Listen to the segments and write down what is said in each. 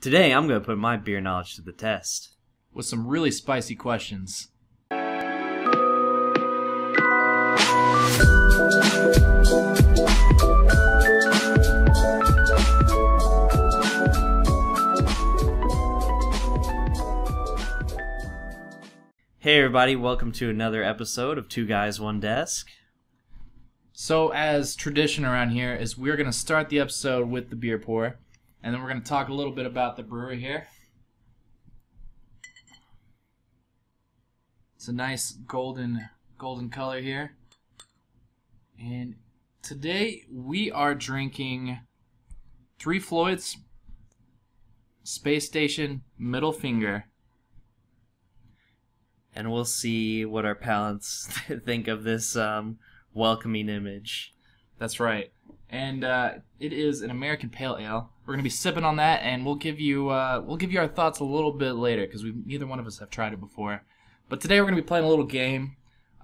Today, I'm going to put my beer knowledge to the test. with some really spicy questions. Hey, everybody, welcome to another episode of Two Guys, One Desk. So, as tradition around here, is we're gonna start the episode with the beer pour, and then we're gonna talk a little bit about the brewery here. It's a nice golden golden color here. And today we are drinking Three Floyds Space Station Middle Finger. And we'll see what our palates think of this um, welcoming image. That's right. And uh, it is an American Pale Ale. We're gonna be sipping on that, and we'll give you uh, we'll give you our thoughts a little bit later because we neither one of us have tried it before. But today we're gonna be playing a little game.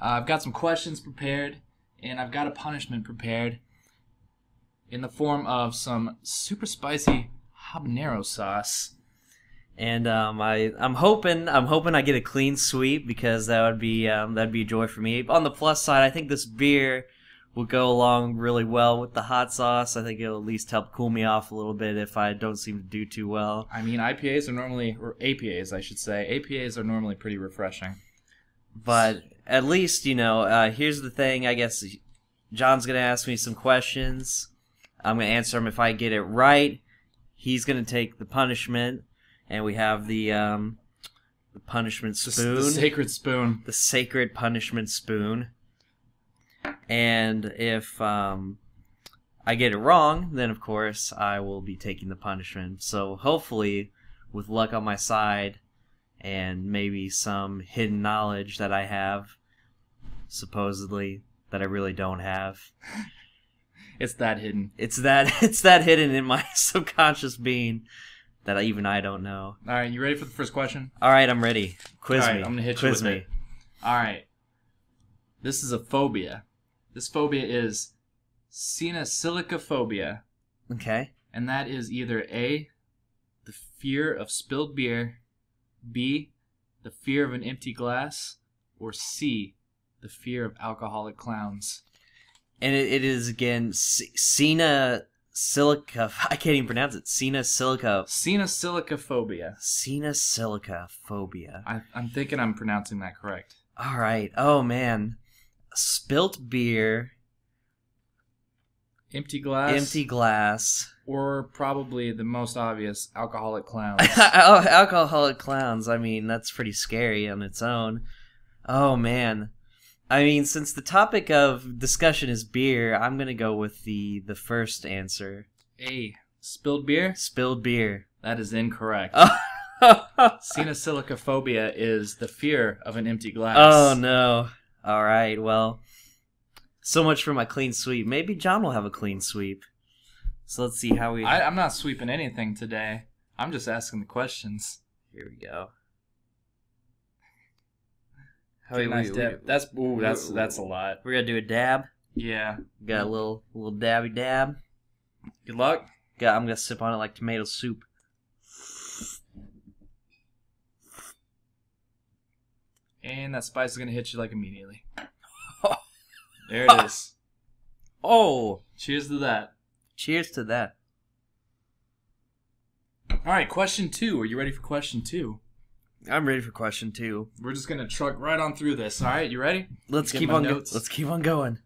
Uh, I've got some questions prepared, and I've got a punishment prepared in the form of some super spicy habanero sauce. And um, I, I'm hoping, I'm hoping I get a clean sweep because that would be, um, that'd be a joy for me. On the plus side, I think this beer will go along really well with the hot sauce. I think it'll at least help cool me off a little bit if I don't seem to do too well. I mean, IPAs are normally, or APAs, I should say, APAs are normally pretty refreshing. But at least, you know, uh, here's the thing. I guess Jon's gonna ask me some questions. I'm gonna answer them. If I get it right, he's gonna take the punishment, and we have the um, the punishment The, spoon, the sacred spoon. the sacred punishment spoon. And if um, I get it wrong, then of course I will be taking the punishment. So hopefully, with luck on my side, and maybe some hidden knowledge that I have, supposedly that I really don't have. It's that hidden. It's that it's that hidden in my subconscious being that I, even I don't know. All right, you ready for the first question? All right, I'm ready. Quiz All right, me. I'm gonna hit you Quiz with me. it. All right. This is a phobia. This phobia is cenosillicaphobia, Okay. and that is either A, the fear of spilled beer, B, the fear of an empty glass, or C, the fear of alcoholic clowns. And it, it is again Cena silica. I can't even pronounce it. Cena silica. Cena silica phobia. I, I'm thinking I'm pronouncing that correct. All right. Oh man, spilt beer, Empty glass, empty glass. or probably the most obvious, alcoholic clowns. Al- oh, alcoholic clowns. I mean, that's pretty scary on its own. Oh man. I mean, since the topic of discussion is beer, I'm gonna go with the the first answer. A, spilled beer? Spilled beer. That is incorrect. Oh, Cenosillicaphobia is the fear of an empty glass. oh no. All right. Well, so much for my clean sweep. Maybe Jon will have a clean sweep. So let's see how we. I, I'm not sweeping anything today. I'm just asking the questions. Here we go. How Take we- nice we- dip. we- That's ooh, that's we- that's a lot. We're gonna do a dab. Yeah. Got a little little dabby dab. Good luck. Got. I'm gonna sip on it like tomato soup. And that spice is gonna hit you like immediately. There it is. Oh, Cheers to that. cheers to that. All right, question two. Are you ready for question two? I'm ready for question two. We're just gonna truck right on through this. All right, you ready? Let's Get keep on. Go- let's keep on going.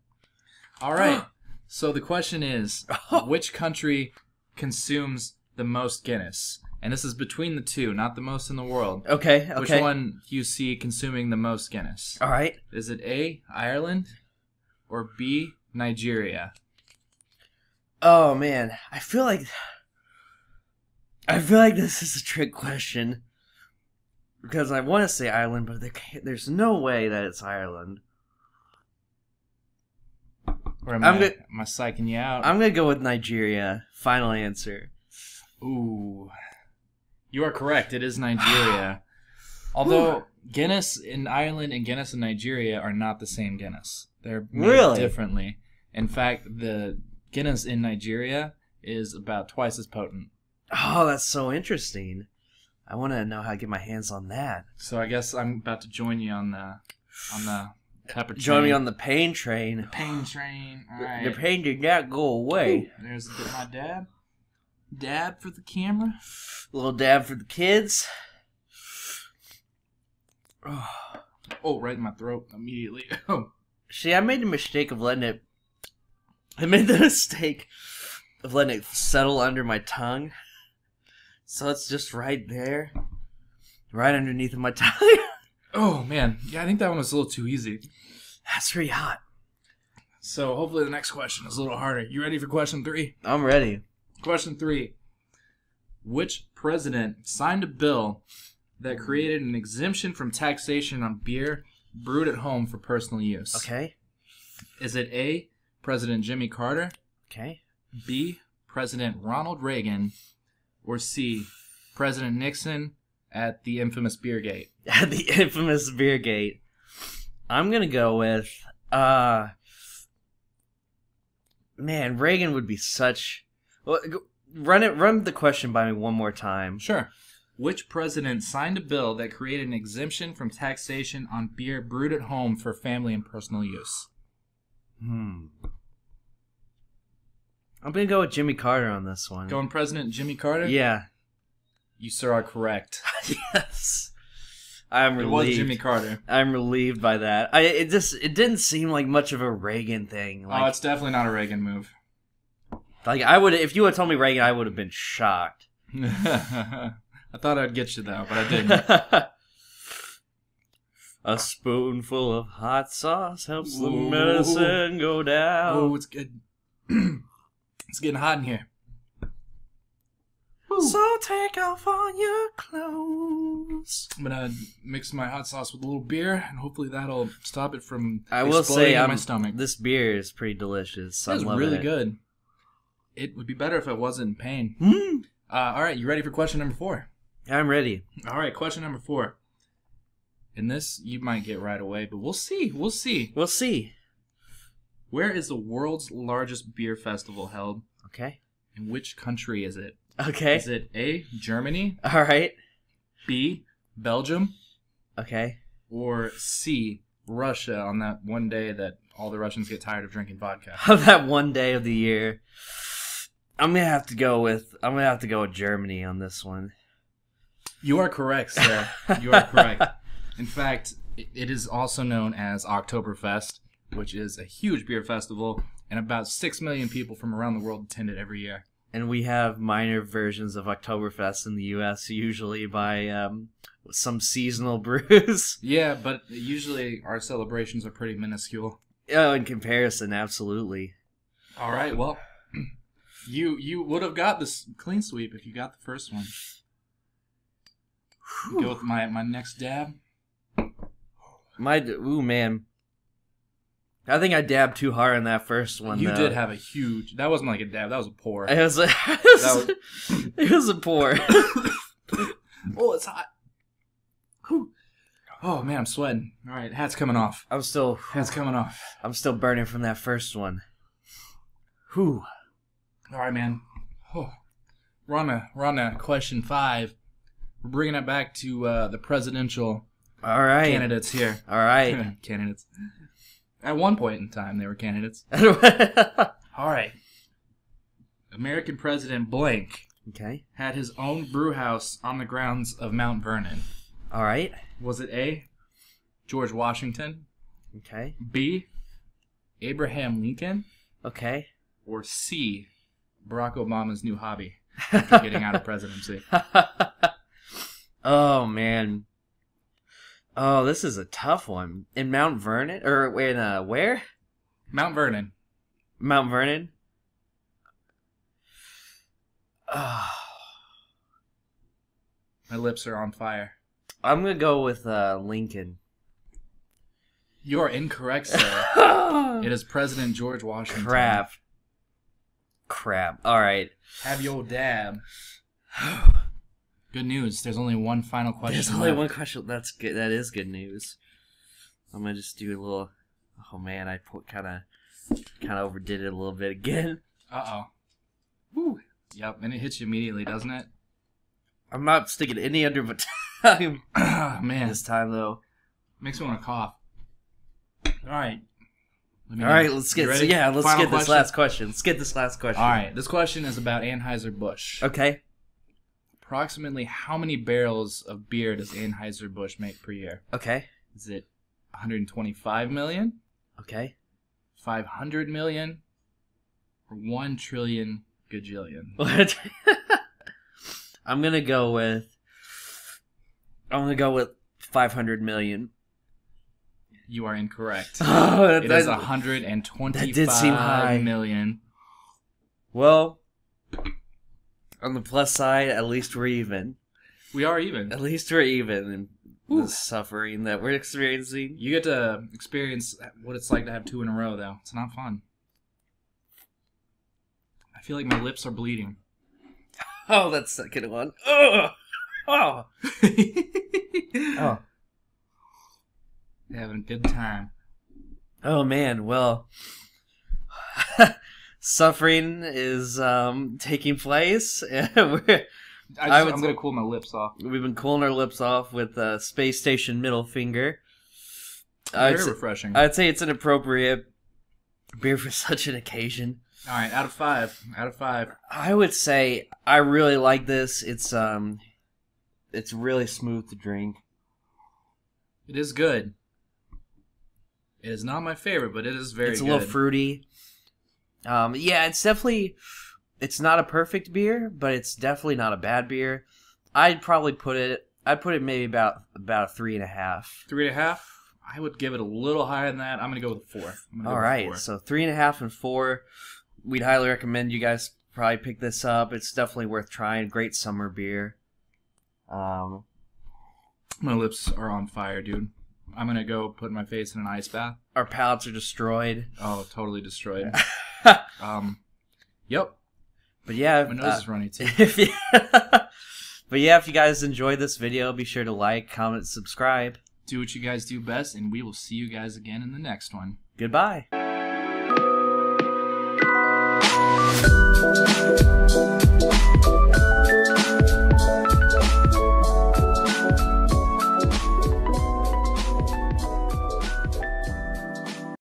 All right. so the question is, which country consumes the most Guinness? And this is between the two, not the most in the world. Okay. Okay. Which one do you see consuming the most Guinness? All right. Is it A, Ireland, or B, Nigeria? Oh man, I feel like I feel like this is a trick question because I want to say Ireland, but there there's no way that it's Ireland. Or am, I'm I, am I psyching you out? I'm gonna go with Nigeria. Final answer. Ooh. You are correct. It is Nigeria. Although Guinness in Ireland and Guinness in Nigeria are not the same Guinness. They're made Really? differently. In fact, the Guinness in Nigeria is about twice as potent. Oh, that's so interesting. I want to know how to get my hands on that. So I guess I'm about to join you on the on the pepper train. Join me on the pain train. pain train. All right. The pain did not go away. There's a bit of my dab. Dab for the camera. A little dab for the kids. Oh, right in my throat immediately. Oh. See, I made the mistake of letting it. I made the mistake of letting it settle under my tongue. So it's just right there. Right underneath of my tongue. oh man, yeah, I think that one was a little too easy. That's pretty hot. So hopefully the next question is a little harder. You ready for question three? I'm ready. Question three. Which president signed a bill that created an exemption from taxation on beer brewed at home for personal use? Okay. Is it A, President Jimmy Carter, Okay. B, President Ronald Reagan, or C, President Nixon at the infamous beer gate? At the infamous beer gate. I'm gonna go with uh Man, Reagan would be such well, run it run the question by me one more time. Sure. Which president signed a bill that created an exemption from taxation on beer brewed at home for family and personal use? Hmm. I'm gonna go with Jimmy Carter on this one. Going President Jimmy Carter? Yeah. You, sir, are correct. yes. I'm It was relieved. Jimmy Carter. I'm relieved by that. I it just it didn't seem like much of a Reagan thing. oh, it's definitely not a Reagan move. Like I would if you had told me Reagan, I would have been shocked. I thought I'd get you, though, but I didn't. a spoonful of hot sauce helps the Ooh. medicine go down. oh, it's good. it's getting hot in here. So take off all your clothes. I'm gonna mix my hot sauce with a little beer, and hopefully that'll stop it from I will say, in I'm, my stomach. this beer is pretty delicious. It's really it. good. It would be better if I wasn't in pain. Mm, Uh, all right, you ready for question number four? I'm ready. All right, question number four. And this you might get right away, but we'll see. We'll see. We'll see. Where is the world's largest beer festival held? Okay. In which country is it? Okay. Is it A, Germany, All right. B, Belgium, Okay. or C, Russia on that one day that all the Russians get tired of drinking vodka? that one day of the year. I'm gonna have to go with I'm gonna have to go with Germany on this one. You are correct, sir. You are correct. In fact, it- is also known as Oktoberfest, which is a huge beer festival, and about 6 million people from around the world attend it every year. And we have minor versions of Oktoberfest in the U.S. usually by um, some seasonal brews. Yeah, but usually our celebrations are pretty minuscule. oh, in comparison, absolutely. All right, well, you you would have got this clean sweep if you got the first one. Go with my, my next dab. My ooh man, I think I dabbed too hard on that first one. you though. did have a huge. That wasn't like a dab. That was a pour. It was a, That it was a pour. oh, it's hot. Whew. Oh man, I'm sweating. All right, hat's coming off. I'm still Hat's coming off. I'm still burning from that first one. Whew. All right, man. Oh. We're on a we're on a question five. We're bringing it back to uh, the presidential All right. candidates here. All right. candidates. At one point in time, they were candidates. All right. American President blank Okay. had his own brew house on the grounds of Mount Vernon. All right. Was it A. George Washington, Okay. B. Abraham Lincoln, Okay. or C. Barack Obama's new hobby after getting out of presidency? oh man. Oh, this is a tough one. In Mount Vernon or in uh where? Mount Vernon. Mount Vernon. Oh, My lips are on fire. I'm gonna go with uh Lincoln. You are incorrect, sir. it is President George Washington. Crap. Crap. All right. Have your dab. Good news. There's only one final question. There's only left. one question. That's good. That is good news. I'm gonna just do a little. Oh man, I kind of, kind of overdid it a little bit again. Uh oh. Woo. Yep, and it hits you immediately, doesn't it? I'm not sticking any under my time Ah, Man, this time though. makes me want to cough. All right. All know. right, let's get ready? yeah, let's Final get this question? last question. Let's get this last question. All right, this question is about Anheuser Busch. Okay. Approximately how many barrels of beer does Anheuser Busch make per year? Okay. Is it 125 million, Okay. 500 million, or 1 trillion gajillion? What? I'm gonna go with. I'm gonna go with 500 million. You are incorrect. Oh, that, It is that- 125 that did seem high. million. well, on the plus side, at least we're even. We are even. At least we're even in Whew. the suffering that we're experiencing. You get to experience what it's like to have two in a row, though. It's not fun. I feel like my lips are bleeding. Oh, that second one. Ugh. Oh. Oh. Having a good time. Oh man, well suffering is um taking place. I I just, would I'm gonna cool my lips off. We've been cooling our lips off with uh, space station middle finger. Very I'd, say, refreshing. I'd say it's an appropriate beer for such an occasion. All right, out of five. Out of five. I would say I really like this. It's um it's really smooth to drink. It is good. It is not my favorite, but it is very it's a good. little fruity. Um, yeah, it's definitely it's not a perfect beer, but it's definitely not a bad beer. I'd probably put it. I'd put it maybe about about a three and a half. Three and a half. I would give it a little higher than that. I'm gonna go with a four. I'm gonna go All with right, four. so three and a half and four. We'd highly recommend you guys probably pick this up. It's definitely worth trying. Great summer beer. Um, My lips are on fire, dude. I'm gonna go put my face in an ice bath. our palates are destroyed. Oh, totally destroyed. um, yep. But yeah, My nose uh, is runny too. you, but yeah, if you guys enjoyed this video, be sure to like, comment, subscribe. Do what you guys do best, and we will see you guys again in the next one. Goodbye.